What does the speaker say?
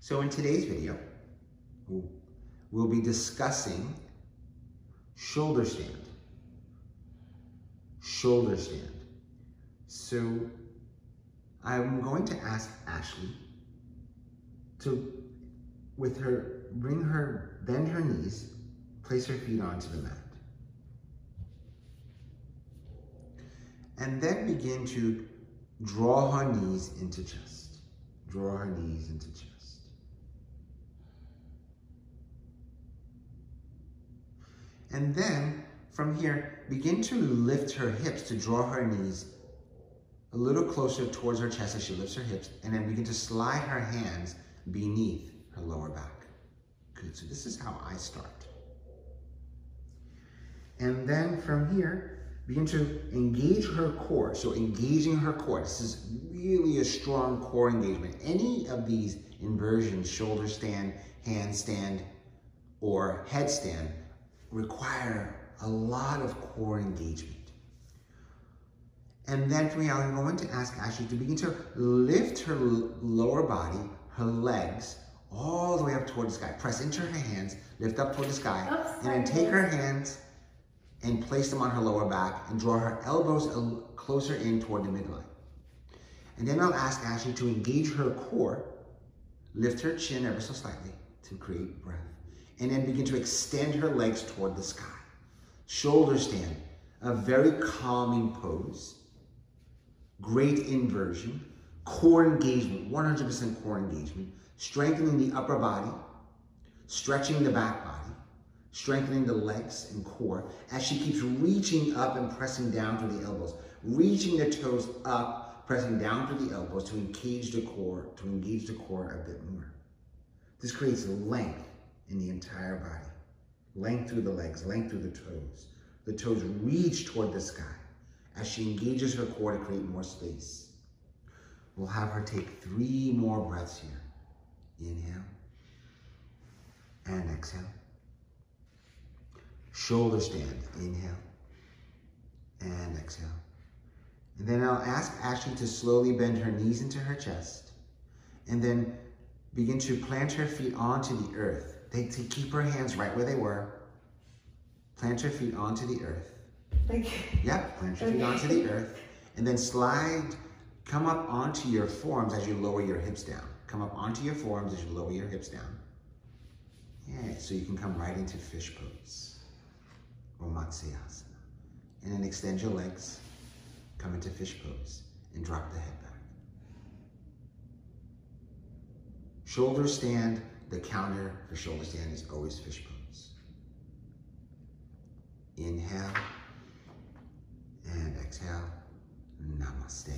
So in today's video, we'll be discussing shoulder stand. Shoulder stand. So I'm going to ask Ashley to, with her, bring her, bend her knees, place her feet onto the mat. And then begin to draw her knees into chest. Draw her knees into chest. And then from here, begin to lift her hips to draw her knees a little closer towards her chest as she lifts her hips, and then begin to slide her hands beneath her lower back. Good, so this is how I start. And then from here, begin to engage her core. So engaging her core. This is really a strong core engagement. Any of these inversions, shoulder stand, handstand, or headstand, require a lot of core engagement. And then from here, I'm going to ask Ashley to begin to lift her lower body, her legs, all the way up toward the sky. Press into her hands, lift up toward the sky, Oops, and then take her hands and place them on her lower back and draw her elbows closer in toward the midline. And then I'll ask Ashley to engage her core, lift her chin ever so slightly to create breath and then begin to extend her legs toward the sky. Shoulder stand, a very calming pose. Great inversion. Core engagement, 100% core engagement. Strengthening the upper body, stretching the back body, strengthening the legs and core as she keeps reaching up and pressing down through the elbows, reaching the toes up, pressing down through the elbows to engage the core, to engage the core a bit more. This creates length in the entire body. Length through the legs, length through the toes. The toes reach toward the sky as she engages her core to create more space. We'll have her take three more breaths here. Inhale and exhale. Shoulder stand, inhale and exhale. And then I'll ask Ashley to slowly bend her knees into her chest and then begin to plant her feet onto the earth they, to keep her hands right where they were. Plant your feet onto the earth. Okay. Yep, plant your feet onto the earth. And then slide, come up onto your forearms as you lower your hips down. Come up onto your forearms as you lower your hips down. Yeah, so you can come right into fish pose or Matsyasana. And then extend your legs, come into fish pose, and drop the head back. Shoulders stand, the counter for shoulder stand is always fish pose. Inhale and exhale. Namaste.